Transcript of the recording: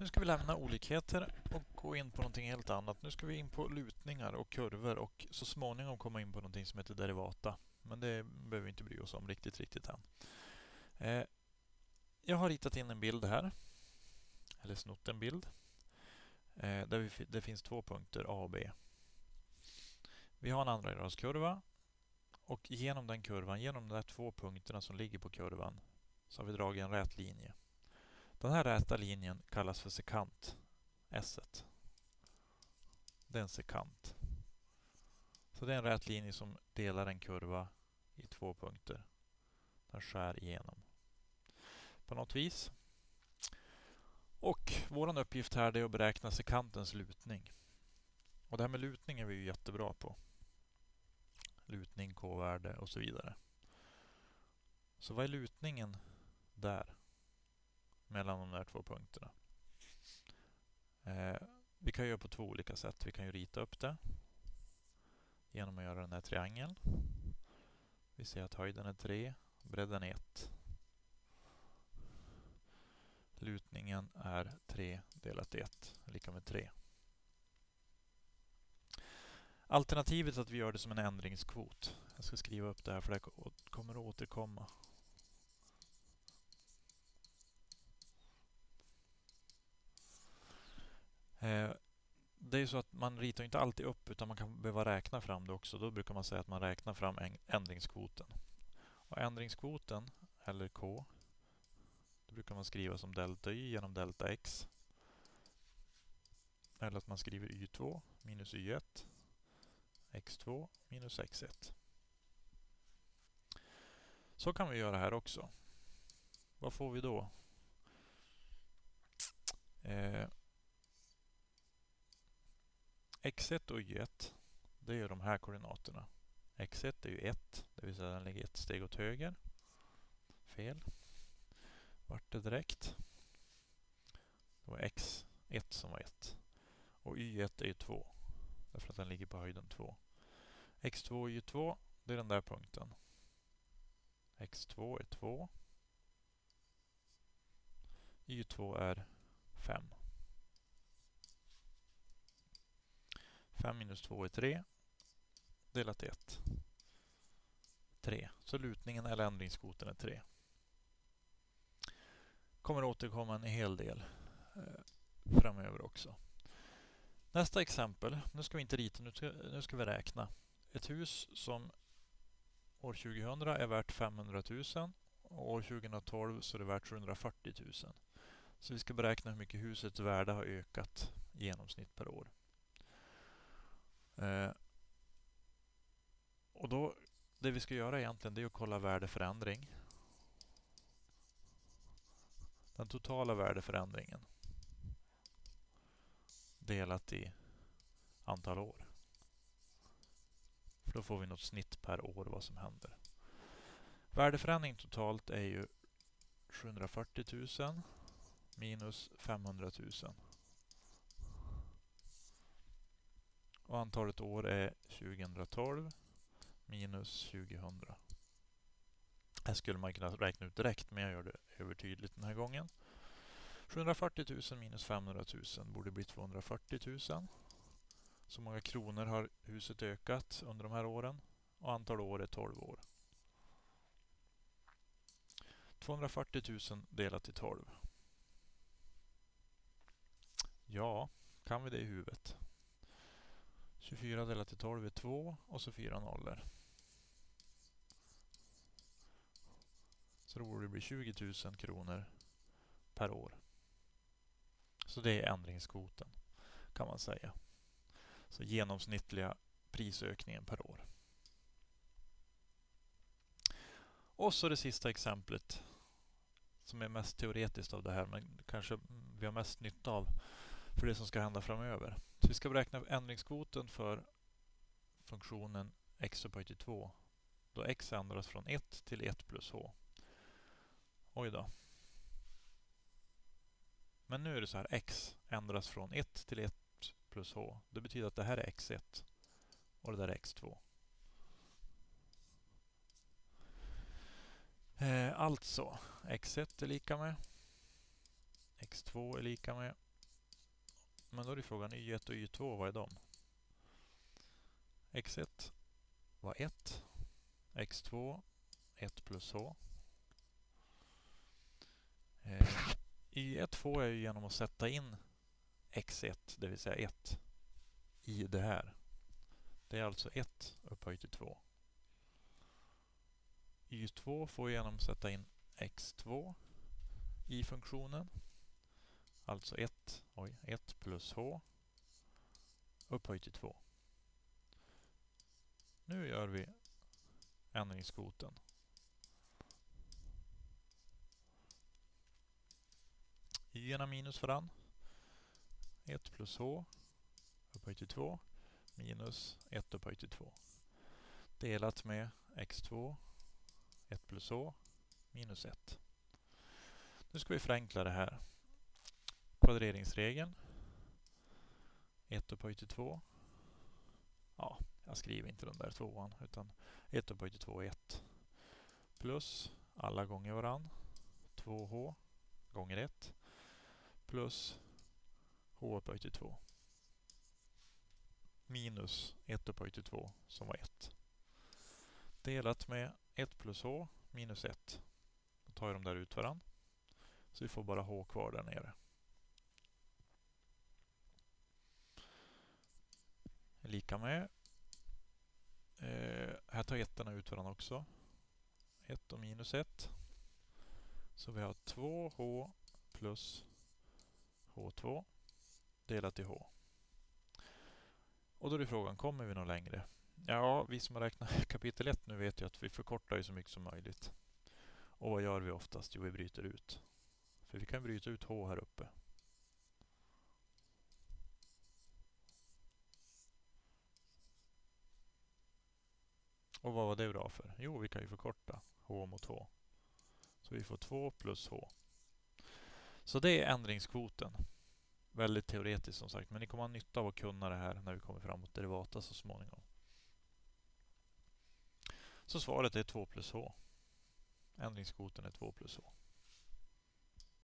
Nu ska vi lämna olikheter och gå in på någonting helt annat. Nu ska vi in på lutningar och kurvor och så småningom komma in på någonting som heter derivata. Men det behöver vi inte bry oss om riktigt, riktigt än. Eh, jag har ritat in en bild här. Eller snott en bild. Eh, där vi, det finns två punkter A och B. Vi har en andra gradskurva och genom den kurvan, genom de där två punkterna som ligger på kurvan så har vi dragit en rät linje. Den här räta linjen kallas för sekant, S. -et. Det är en sekant. Så det är en rät linje som delar en kurva i två punkter. Den skär igenom. På något vis. Och vår uppgift här är att beräkna sekantens lutning. Och det här med lutning är vi ju jättebra på. Lutning, k-värde och så vidare. Så vad är lutningen där? Mellan de där två punkterna. Eh, vi kan göra på två olika sätt. Vi kan ju rita upp det genom att göra den här triangeln. Vi ser att höjden är 3, bredden är 1. Lutningen är 3 delat 1, lika med 3. Alternativet är att vi gör det som en ändringskvot. Jag ska skriva upp det här för det kommer att återkomma. Eh, det är ju så att man ritar inte alltid upp utan man kan behöva räkna fram det också. Då brukar man säga att man räknar fram ändringskvoten. Och ändringskvoten, eller K, det brukar man skriva som delta y genom delta x. Eller att man skriver y2 minus y1 x2 minus x1. Så kan vi göra här också. Vad får vi då? Eh, x1 och y1 det är de här koordinaterna. x1 är ju 1, det vill säga den ligger ett steg åt höger. Fel. Vart det direkt. Det var x1 som var 1. Och y1 är ju 2. Därför att den ligger på höjden 2. x2 och y2, det är den där punkten. x2 är 2. y2 är 5. 5 minus 2 är 3. Delat 1. 3. Så lutningen eller ändringskvoten är 3. Kommer återkomma en hel del eh, framöver också. Nästa exempel. Nu ska vi inte rita, nu ska, nu ska vi räkna. Ett hus som år 2000 är värt 500 000 och år 2012 så är det värt 740 000. Så vi ska beräkna hur mycket husets värde har ökat i genomsnitt per år. Eh, och då, det vi ska göra egentligen det är att kolla värdeförändring. Den totala värdeförändringen delat i antal år. För då får vi något snitt per år vad som händer. Värdeförändring totalt är ju 740 000 minus 500 000. Och antalet år är 2012 minus 2000. Här skulle man kunna räkna ut direkt men jag gör det övertydligt den här gången. 740 000 minus 500 000 borde bli 240 000. Så många kronor har huset ökat under de här åren och antal år är 12 år. 240 000 delat till 12. Ja, kan vi det i huvudet? 24 delat till 12 är 2 och så 4 nollor. Så då borde det bli 20 000 kronor per år. Så det är ändringskvoten kan man säga. Så genomsnittliga prisökningen per år. Och så det sista exemplet som är mest teoretiskt av det här men kanske vi har mest nytta av för det som ska hända framöver. Så vi ska beräkna ändringskvoten för funktionen x upphöjt till 2 då x ändras från 1 till 1 plus h. Oj då. Men nu är det så här, x ändras från 1 till 1 plus h. Det betyder att det här är x1 och det där är x2. Eh, alltså, x1 är lika med x2 är lika med men då är frågan y1 och y2, vad är de? x1 var 1. x2 1 plus h. Eh, y1 får jag ju genom att sätta in x1, det vill säga 1, i det här. Det är alltså 1 upphöjt till 2. y2 får jag genom att sätta in x2 i funktionen. Alltså 1, oj, 1 plus h upphöjt till 2. Nu gör vi ändringskvoten. y minus varann. 1 plus h upphöjt till 2 minus 1 upphöjt till 2. Delat med x2 1 plus h minus 1. Nu ska vi förenkla det här. Kvadreringsregeln. 1 upphöjt till 2. Ja, jag skriver inte den där tvåan utan 1 upphöjt till 2 är 1. Plus alla gånger varann. 2h gånger 1 plus h upphöjt till 2 minus 1 upphöjt till 2 som var 1. Delat med 1 plus h minus 1. Då tar jag de där ut varann. Så vi får bara h kvar där nere. Lika med. Eh, här tar ettorna ut varandra också. 1 och minus 1. Så vi har 2h plus H2 delat till H. Och då är frågan, kommer vi någon längre? Ja, vi som har räknat kapitel 1 nu vet ju att vi förkortar ju så mycket som möjligt. Och vad gör vi oftast? Jo, vi bryter ut. För vi kan bryta ut H här uppe. Och vad var det bra för? Jo, vi kan ju förkorta H mot H. Så vi får 2 plus H. Så det är ändringskvoten. Väldigt teoretiskt som sagt, men ni kommer ha nytta av att kunna det här när vi kommer framåt derivata så småningom. Så svaret är 2 plus H. Ändringskvoten är 2 plus H.